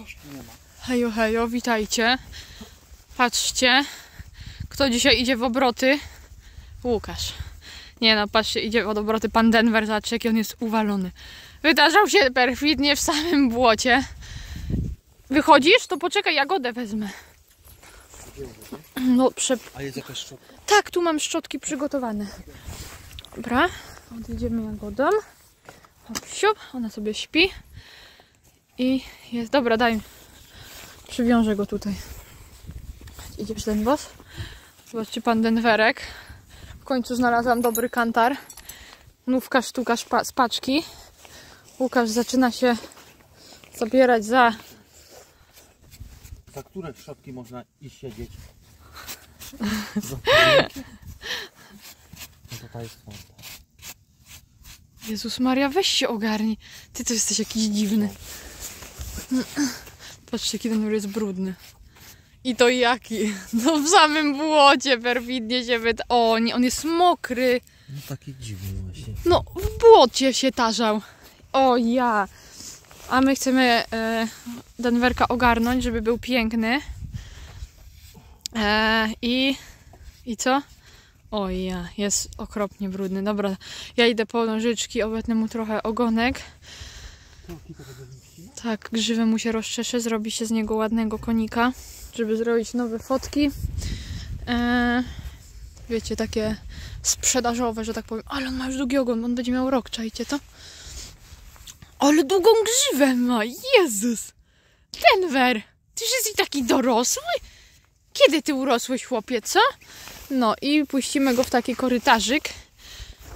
Czaszki nie ma. Hejo, hejo, witajcie. Patrzcie, kto dzisiaj idzie w obroty? Łukasz. Nie no, patrzcie, idzie w obroty pan Denver, zobaczcie jaki on jest uwalony. Wydarzał się perfidnie w samym błocie. Wychodzisz? To poczekaj, jagodę wezmę. No, prze... A jest jakaś szczotka? Tak, tu mam szczotki przygotowane. Dobra, odjedziemy jagodą. Hop, siup, ona sobie śpi. I jest, dobra, daj. Przywiążę go tutaj. Idziesz ten boss? Zobaczcie, pan Denwerek. W końcu znalazłam dobry kantar. Nówka sztuka z paczki. Łukasz zaczyna się zabierać za Za które szczotki można iść siedzieć? No to ta jest. Jezus Maria, weź się ogarnij. Ty to jesteś jakiś dziwny. Patrzcie, jaki ten jest brudny. I to jaki? No w samym błocie perfidnie się wyd... O, nie, on jest mokry. No taki dziwny właśnie. No, w błocie się tarzał. O ja. A my chcemy e, Denwerka ogarnąć, żeby był piękny. E, I... I co? O ja, jest okropnie brudny. Dobra, ja idę po nożyczki, obetnę mu trochę ogonek. Tak, grzywę mu się rozczeszę, zrobi się z niego ładnego konika, żeby zrobić nowe fotki. E, wiecie, takie sprzedażowe, że tak powiem. Ale on ma już długi ogon, on będzie miał rok, czajcie to? Ale długą grzywę ma, Jezus! Denver, ty jesteś taki dorosły? Kiedy ty urosłeś, chłopie, co? No i puścimy go w taki korytarzyk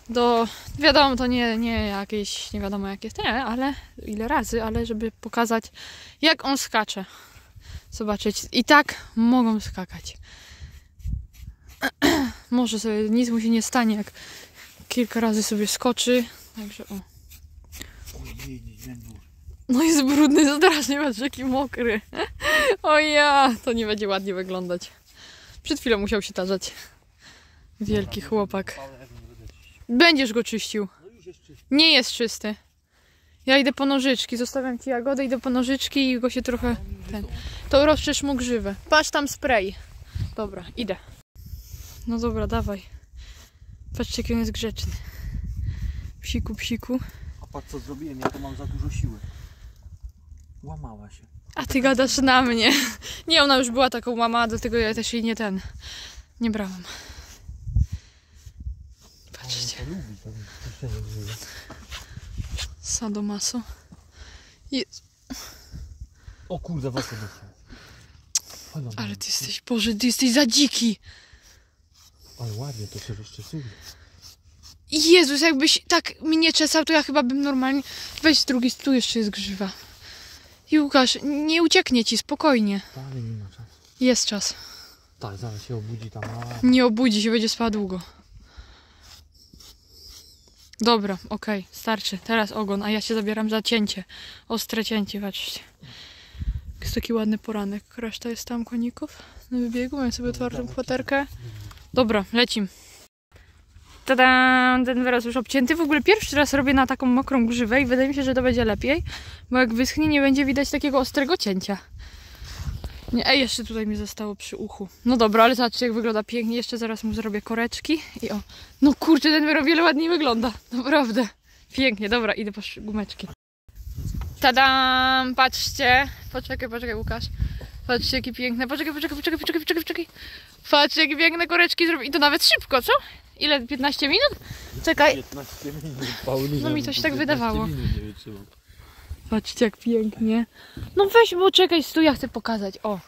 do, wiadomo, to nie, nie jakieś, nie wiadomo jakie te, ale ile razy, ale żeby pokazać, jak on skacze. Zobaczyć. I tak mogą skakać. Może sobie, nic mu się nie stanie, jak kilka razy sobie skoczy. Także o. No jest brudny strasznie, patrz jaki mokry. O ja, to nie będzie ładnie wyglądać. Przed chwilą musiał się tarzać. Wielki chłopak. Będziesz go czyścił. No już jest czysty. Nie jest czysty. Ja idę po nożyczki, zostawiam ci jagodę, idę po nożyczki i go się trochę ten. To rozczysz mu grzywę. Patrz tam spray. Dobra, idę. No dobra, dawaj. Patrzcie, jaki on jest grzeczny. Psiku, psiku. A patrz co zrobiłem, ja to mam za dużo siły. Łamała się. A ty gadasz na mnie. Nie, ona już była taką mama, dlatego ja też jej nie ten. Nie brałam. Patrzcie, sadomaso. Jezu, O kurde, was to doszło. Ale, ty jesteś, Boże, ty jesteś za dziki. ale ładnie to się rozczesuje. Jezus, jakbyś tak mi nie czesał, to ja chyba bym normalnie... Weź z drugiej, tu jeszcze jest grzywa. I Łukasz, nie ucieknie ci, spokojnie. Ale nie ma czasu. Jest czas. Tak, zaraz się obudzi tam. A, Nie obudzi się, będzie spała długo. Dobra, okej, starczy. Teraz ogon, a ja się zabieram za cięcie. Ostre cięcie, patrzcie. Jest taki ładny poranek. Reszta jest tam koników na wybiegu. Mam sobie otwartą kwaterkę. Dobra, lecim. Tada! Ten wyraz już obcięty. W ogóle pierwszy raz robię na taką mokrą grzywę i wydaje mi się, że to będzie lepiej, bo jak wyschnie, nie będzie widać takiego ostrego cięcia. Nie, ej, jeszcze tutaj mi zostało przy uchu. No dobra, ale zobaczcie, jak wygląda pięknie. Jeszcze zaraz mu zrobię koreczki i o. No kurczę, ten wyro wiele ładniej wygląda. Naprawdę. Pięknie, dobra, idę po gumeczki. Tadam! Patrzcie. Poczekaj, poczekaj, Łukasz. Patrzcie, jakie piękne. Poczekaj, poczekaj, poczekaj, poczekaj, poczekaj, poczekaj. Patrzcie, jakie piękne koreczki zrobię. I to nawet szybko, co? Ile? 15 minut? Czekaj. 15 minut, Paulina. No mi coś tak 15 wydawało. minut nie wytrzymam. Patrzcie, jak pięknie. No weź, bo czekaj, tu ja chcę pokazać. O.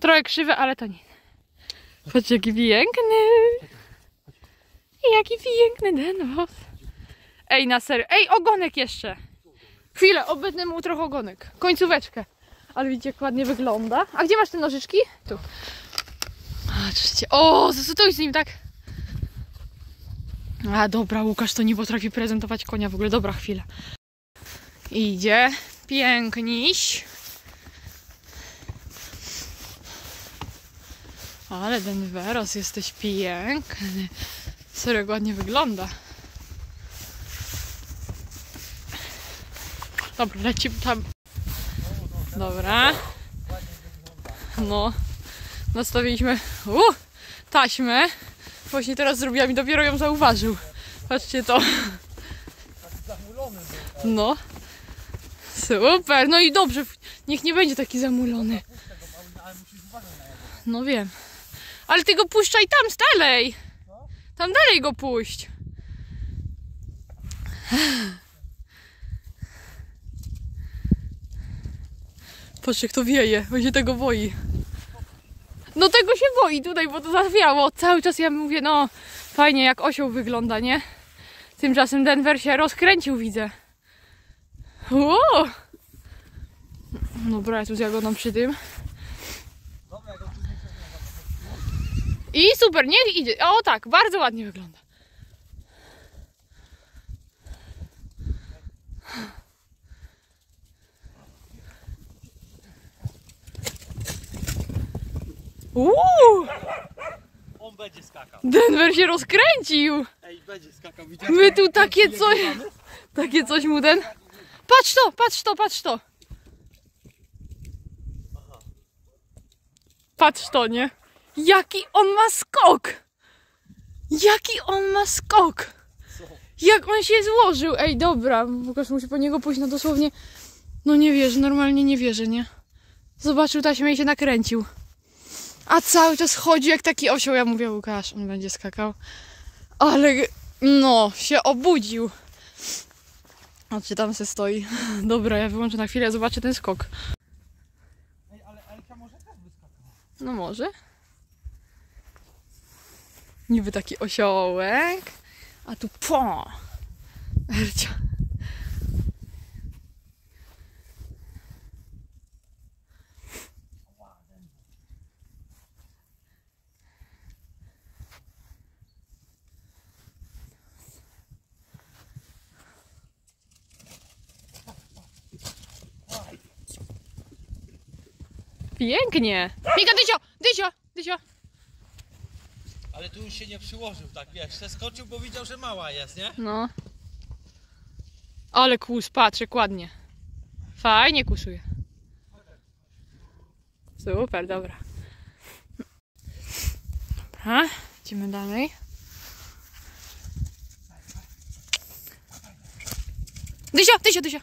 Trochę krzywe, ale to nie. Patrzcie, jaki piękny. Jaki piękny ten włos. Ej, na serio. Ej, ogonek jeszcze. Chwilę, obetnę mu trochę ogonek. Końcóweczkę. Ale widzicie, jak ładnie wygląda. A gdzie masz te nożyczki? Tu. Patrzcie. O, zastój z nim tak. A dobra, Łukasz to nie potrafi prezentować konia w ogóle. Dobra, chwila. Idzie. Piękniś. Ale Denveros, jesteś piękny. Serio ładnie wygląda. Dobra, lecimy tam. Dobra. No. Nastawiliśmy uh, taśmę. Właśnie teraz zrobiłam i dopiero ją zauważył. Patrzcie to. No. Super. No i dobrze. Niech nie będzie taki zamulony. No wiem. Ale ty go puszczaj tam dalej. Tam dalej go puść. Patrz jak to wieje, on się tego boi. No tego się boi tutaj, bo to zawiało. Cały czas ja mówię, no fajnie jak osioł wygląda, nie? Tymczasem Denver się rozkręcił, widzę. Uuu. Dobra, ja tu z Jagodą przy tym. I super, niech idzie. O tak, bardzo ładnie wygląda. Uuu, On będzie skakał. Denver się rozkręcił. Ej, będzie skakał. Widziałeś? My tu takie coś, takie coś mu ten... Patrz to, patrz to, patrz to. Patrz to, nie? Jaki on ma skok! Jaki on ma skok! Jak on się złożył! Ej, dobra, Łukasz musi po niego pójść, no dosłownie... No nie wierzę, normalnie nie wierzę, nie? Zobaczył taśmę i się nakręcił. A cały czas chodzi jak taki osioł. Ja mówię, Łukasz, on będzie skakał. Ale, no, się obudził. Patrzcie, tam se stoi. Dobra, ja wyłączę na chwilę, zobaczę ten skok. Ej, ale Elka może też by skakała. No może. Niby taki osiołek. A tu po. Ercia. Pięknie. Mika, Dysio, Dysio, Dysio. Ale tu już się nie przyłożył, tak wiesz. Przeskoczył, bo widział, że mała jest, nie? No. Ale kus, patrz, ładnie. Fajnie kusuje. Super, dobra. Dobra, idziemy dalej. Dysio, Dysio, Dysio.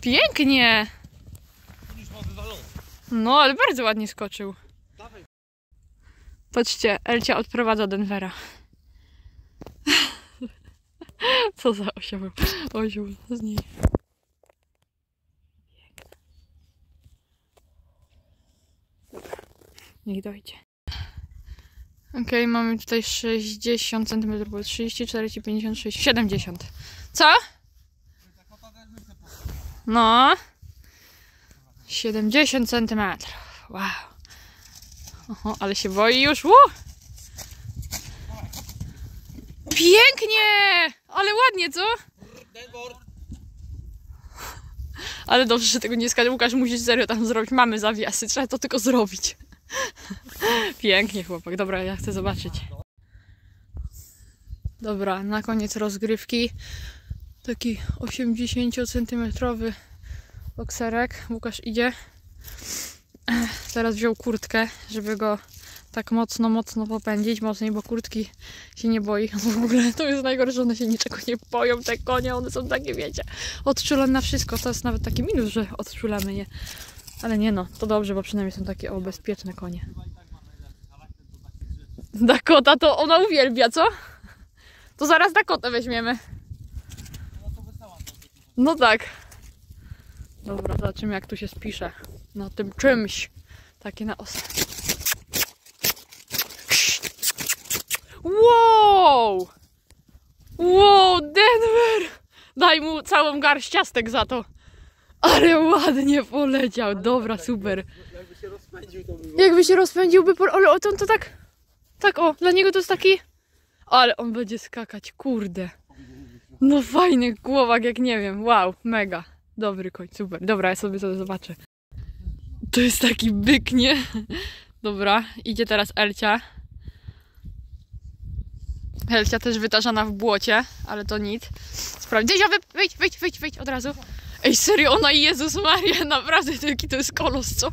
Pięknie. On już ma wywalony. No, ale bardzo ładnie skoczył. Patrzcie, Elcia odprowadza Denvera. Co za osioł. Osioł z niej. Niech dojdzie. Okej, mamy tutaj 60 cm, bo 34, 56, 70. Co? No. 70 cm. Wow. Oho, ale się boi już. Uu! Pięknie! Ale ładnie, co? Ale dobrze, że tego nie skaże. Łukasz, musisz serio tam zrobić. Mamy zawiasy, trzeba to tylko zrobić. Pięknie, chłopak. Dobra, ja chcę zobaczyć. Dobra, na koniec rozgrywki. Taki 80 cm bokserek. Łukasz idzie. Teraz wziął kurtkę, żeby go tak mocno, mocno popędzić. Mocniej, bo kurtki się nie boi. W ogóle to jest najgorsze, że one się niczego nie boją, te konie. One są takie, wiecie, odczulone na wszystko. To jest nawet taki minus, że odczulamy je. Ale nie no, to dobrze, bo przynajmniej są takie o, bezpieczne konie. Dakota to ona uwielbia, co? To zaraz Dakotę weźmiemy. No. No tak. Dobra, zobaczymy jak tu się spisze. Na tym czymś. Takie na os. Wow! Wow, Denver! Daj mu całą garść ciastek za to. Ale ładnie poleciał. Dobra, super. Jakby się rozpędził, to by. Jakby się rozpędziłby, po... ale on to tak, tak o, dla niego to jest taki, ale on będzie skakać, kurde. No fajny głowak, jak nie wiem, wow, mega. Dobry koń, super. Dobra, ja sobie to zobaczę. To jest taki byk, nie? Dobra, idzie teraz Elcia. Elcia też wytarzana w błocie, ale to nic. Sprawdź. Dziesia, wy- wyjdź, wyjdź, wyjdź, wyjdź od razu. Ej, serio, ona Jezus Maria, naprawdę jaki to jest kolos, co?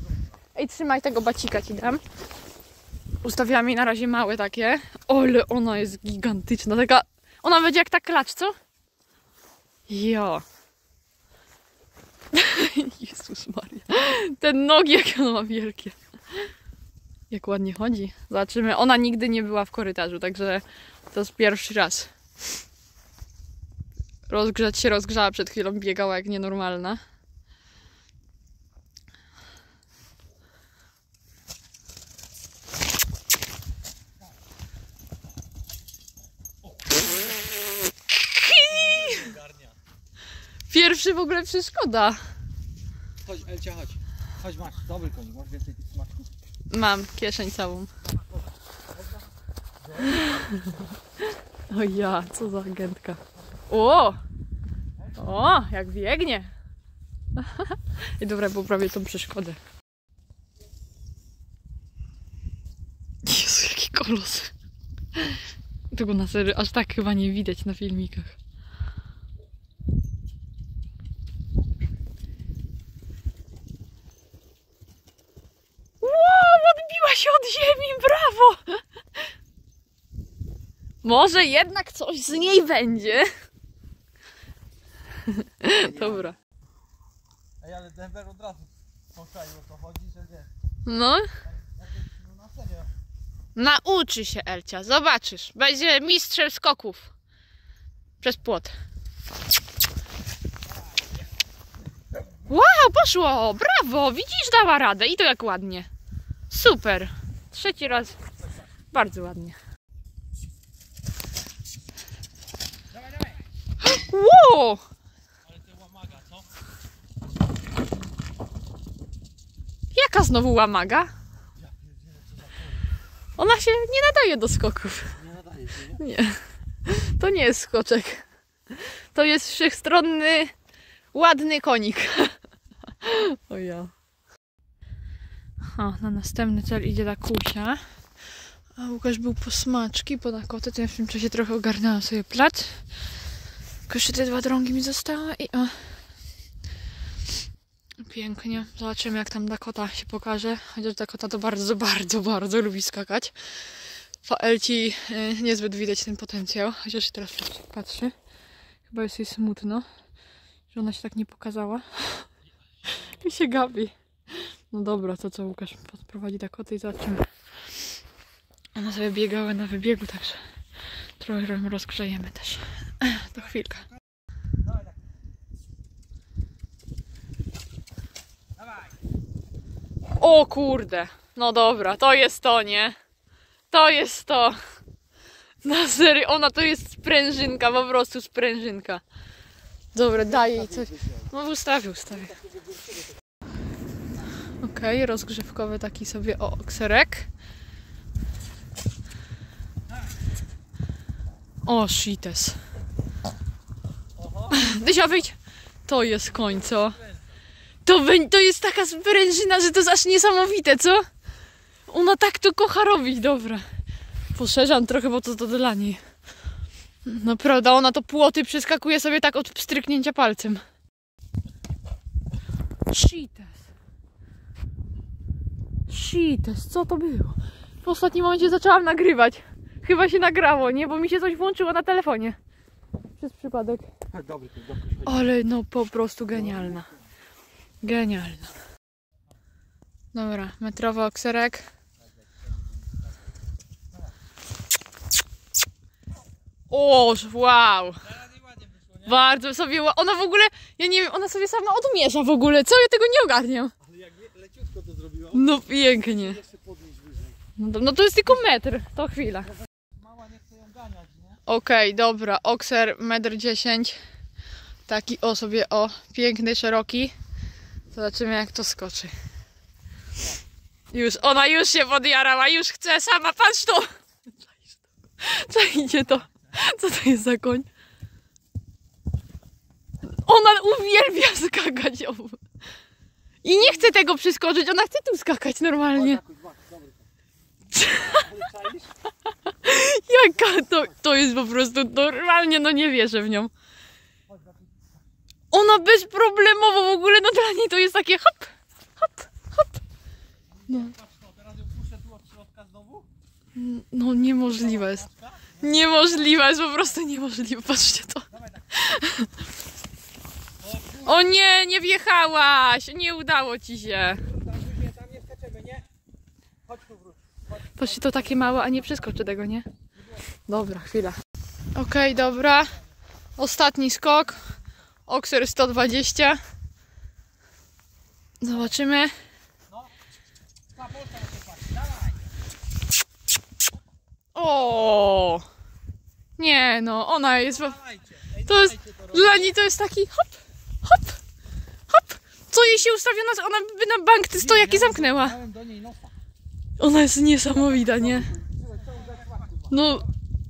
Ej, trzymaj tego bacika ci dam. Ustawiłam jej na razie małe takie. Ole, ona jest gigantyczna, taka... Ona będzie jak ta klacz, co? Jo. Jezus Maria. Te nogi, jakie ona ma wielkie. Jak ładnie chodzi. Zobaczymy. Ona nigdy nie była w korytarzu, także to jest pierwszy raz. Rozgrzać się rozgrzała przed chwilą, biegała jak nienormalna. Pierwszy w ogóle przeszkoda. Chodź, Elcia, chodź. Chodź, masz, dobry konik, masz więcej tych smaczków. Mam kieszeń całą. O ja, co za agentka. O! O, jak biegnie. I dobra, poprawię tą przeszkodę. Jezu, jaki kolos. Tego na serio, aż tak chyba nie widać na filmikach. Wow, odbiła się od ziemi, brawo! Może jednak coś z niej będzie. Dobra. Ej, ale Denver od razu poczaił o to chodzi, że nie. No, nauczy się Elcia, zobaczysz. Będzie mistrzem skoków. Przez płot. Wow, poszło! Brawo! Widzisz, dała radę. I to jak ładnie. Super. Trzeci raz. Bardzo ładnie. Wow! Ale ty łamaga, co? Jaka znowu łamaga? Ona się nie nadaje do skoków. Nie nadaje się, nie? Nie. To nie jest skoczek. To jest wszechstronny, ładny konik. O ja. O, na następny cel idzie ta kusia. A Łukasz był po smaczki, po nakoty, to ja w tym czasie trochę ogarnęłam sobie plac. Tylko jeszcze te dwa drągi mi zostały i o. Pięknie. Zobaczymy jak tam Dakota się pokaże. Chociaż Dakota to bardzo, bardzo, bardzo lubi skakać. Po Elci y, niezbyt widać ten potencjał. Chociaż się teraz patrzy-. Chyba jest jej smutno, że ona się tak nie pokazała. I się gapi. No dobra, to co Łukasz podprowadzi Dakotę i zobaczymy. Ona sobie biegała na wybiegu, także trochę rozgrzejemy też. To chwilka. Dawaj. O kurde. No dobra, to jest to, nie? To jest to. Na serio, ona to jest sprężynka, po prostu sprężynka. Dobra, daj jej coś. No ustawię, ustawię. Okej, rozgrzewkowy taki sobie o okserek. O, shites. Dysia, wyjdź! To jest końco. To, to jest taka sprężyna, że to jest aż niesamowite, co? Ona tak to kocha robić, dobra. Poszerzam trochę, bo to, to dla niej. Naprawdę, ona to płoty przeskakuje sobie tak od pstryknięcia palcem. Shites. Shites, co to było? W ostatnim momencie zaczęłam nagrywać. Chyba się nagrało, nie? Bo mi się coś włączyło na telefonie. Przez przypadek. Ale no po prostu genialna. Genialna. Dobra, metrowy okserek. O, wow. Bardzo sobie, ona w ogóle, ja nie wiem, ona sobie sama odmierza w ogóle, co ja tego nie ogarniam. Ale jak le- leciutko to zrobiła. No pięknie. No, to- no to jest tylko metr, to chwila. Mała nie chce ją Okej, dobra, okser 1,10 m. Taki o sobie, o, piękny, szeroki. Zobaczymy jak to skoczy. Już, ona już się podjarała, już chce sama, patrz to! Co idzie to? Co to jest za koń? Ona uwielbia skakać. I nie chce tego przeskoczyć, ona chce tu skakać normalnie. To, to jest po prostu normalnie, no nie wierzę w nią. Ona bezproblemowo w ogóle, no dla niej to jest takie hop, hop, hop. No, no niemożliwe jest. Niemożliwe jest, po prostu niemożliwe. Patrzcie to. O nie, nie wjechałaś! Nie udało ci się. Patrzcie, to takie małe, a nie przeskoczy tego, nie? Dobra, chwila. Okej, dobra. Ostatni skok. Oxer 120. Zobaczymy. O! Nie no, ona jest... To jest... Dla niej to jest taki hop, hop, hop. Co jej się ustawiona, ona by na bank ty stojaki zamknęła. Ona jest niesamowita, nie? No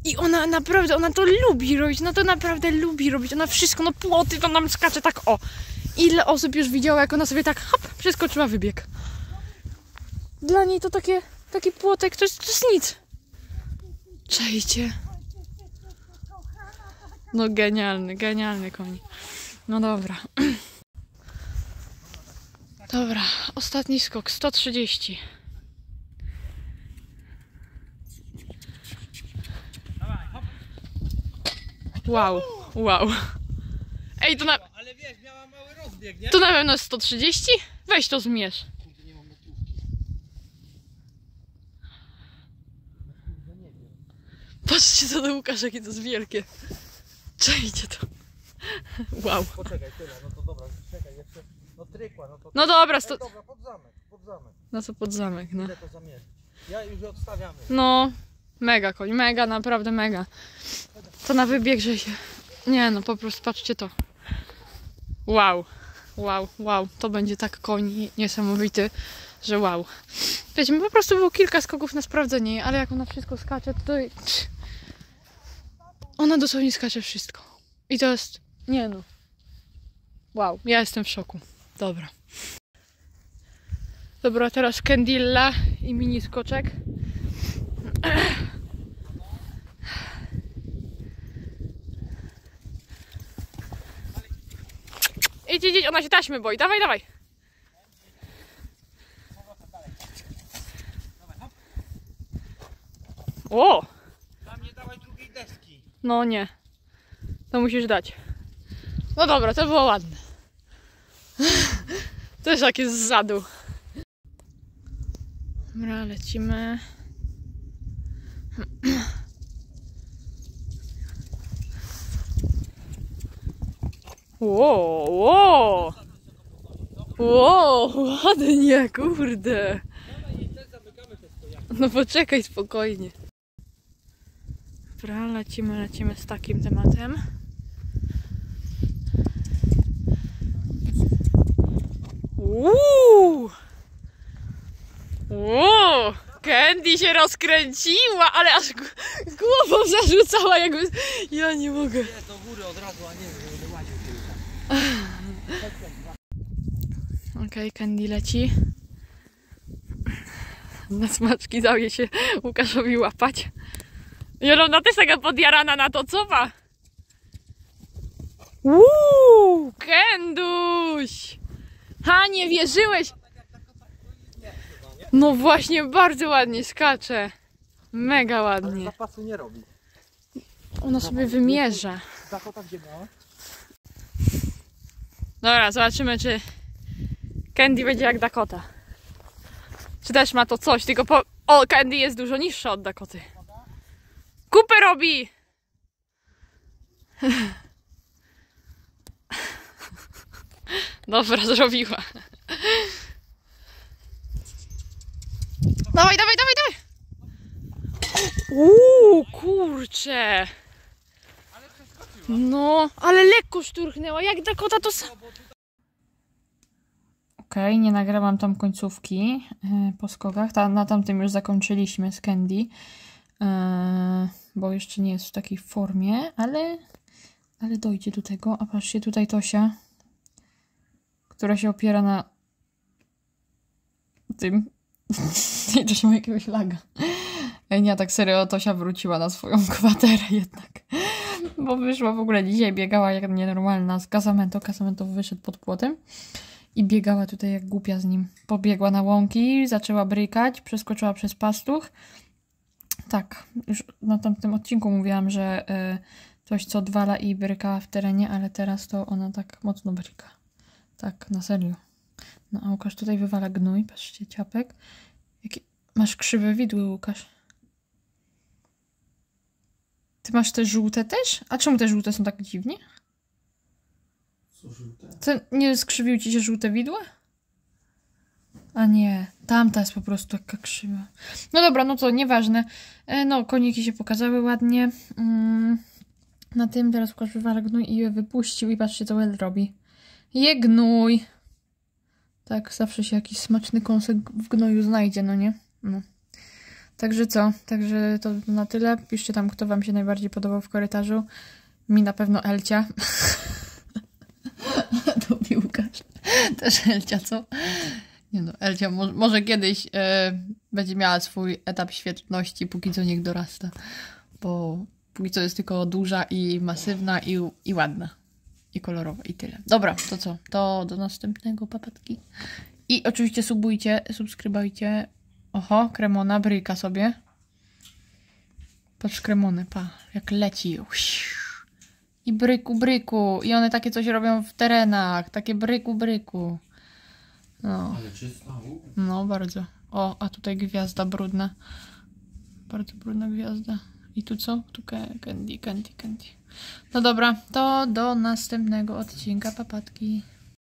i ona naprawdę, ona to lubi robić, no to naprawdę lubi robić, ona wszystko, no płoty, to nam skacze tak o. Ile osób już widziało, jak ona sobie tak hop, przeskoczyła wybieg. Dla niej to takie, taki płotek, to jest, to jest nic. Czajcie. No genialny, genialny koń. No dobra. Dobra, ostatni skok, 130. Dawaj, hop. Wow, wow. Ej, to na, Ale wiesz, miała mały rozbieg, nie? to na pewno jest 130? Weź to zmierz. Patrzcie co do Łukasz, jakie to jest wielkie. Czajcie to. Wow. Poczekaj, tyle, no to dobra, czekaj jeszcze. No trykła, no to... No dobra, Ej, sto... dobra, pod zamek, pod zamek. no co pod zamek, no. Ile to zamierzyć? Ja już odstawiamy. No, mega koń, mega, naprawdę mega. To na wybieg, że się... Nie no, po prostu patrzcie to. Wow, wow, wow. To będzie tak koń niesamowity, że wow. Wiecie, po prostu było kilka skoków na sprawdzenie, ale jak ona wszystko skacze, to... Ona dosłownie skacze wszystko. I to jest... Nie no. Wow, ja jestem w szoku. Dobra. Dobra, teraz Kendilla i mini skoczek. Idź, idź, idź, ona się taśmy boi. Dawaj, dawaj. O, Tam nie dawaj drugiej deski. no nie. To musisz dać. No dobra, to było ładne. Też takie z zadu. Dobra, lecimy. Ło, ło! Ło, ładnie, kurde. No poczekaj spokojnie. Dobra, lecimy, lecimy z takim tematem. Uuu! Uuu! Candy się rozkręciła, ale aż głową zarzucała jakby... Ja nie mogę. Nie, do góry od razu, a nie, Okej, Candy leci. Na smaczki daje się Łukaszowi łapać. Jolona też taka podjarana na to, co ma? Uuu, Kenduś! Ha, nie wierzyłeś! No właśnie, bardzo ładnie skacze. Mega ładnie. Zapasu nie robi. Ona sobie wymierza. Dakota gdzie miała? Dobra, zobaczymy, czy Candy będzie jak Dakota. Czy też ma to coś, tylko po... O, Candy jest dużo niższa od Dakoty. Kupę robi! Dobra, zrobiła. Dawaj, dawaj, dawaj, dawaj! Uuu, kurcze! No, ale lekko szturchnęła, jak Dakota to. Okej, nie nagrałam tam końcówki e, po skokach. Ta, na tamtym już zakończyliśmy z Candy, e, bo jeszcze nie jest w takiej formie, ale, ale dojdzie do tego. A patrzcie, tutaj Tosia, która się opiera na tym. I to się ma jakiegoś laga. Ej, nie, tak serio, Tosia wróciła na swoją kwaterę jednak. Bo wyszła w ogóle dzisiaj, biegała jak nienormalna z Casamento. Casamento wyszedł pod płotem i biegała tutaj jak głupia z nim. Pobiegła na łąki, zaczęła brykać, przeskoczyła przez pastuch. Tak, już na tamtym odcinku mówiłam, że y, coś co odwala i bryka w terenie, ale teraz to ona tak mocno bryka. Tak, na serio. No a Łukasz tutaj wywala gnój, patrzcie, ciapek. Jaki... Masz krzywe widły, Łukasz. Ty masz te żółte też? A czemu te żółte są tak dziwnie? Co żółte? To nie skrzywiły ci się żółte widła? A nie, tamta jest po prostu taka krzywa. No dobra, no to nieważne. E, No, koniki się pokazały ładnie. Mm, na tym teraz Łukasz wywala gnój i je wypuścił i patrzcie co Well robi. Je gnój. Tak, zawsze się jakiś smaczny kąsek w gnoju znajdzie, no nie? No. Także co? Także to na tyle. Piszcie tam, kto wam się najbardziej podobał w korytarzu. Mi na pewno Elcia. to Łukasz. Też Elcia, co? Nie no, Elcia mo- może kiedyś e, będzie miała swój etap świetności, póki co niech dorasta. Bo póki co jest tylko duża i masywna i, i ładna. I kolorowa i tyle. Dobra, to co? To do następnego papatki. I oczywiście subujcie, subskrybujcie. Oho, kremona, bryjka sobie. Patrz kremony, pa, jak leci. I bryku, bryku. I one takie coś robią w terenach. Takie bryku, bryku. No. Ale czysta łuk. No, bardzo. O, a tutaj gwiazda brudna. Bardzo brudna gwiazda. I tu co? Tu ca- candy, candy, candy. No dobra, to do następnego odcinka papatki.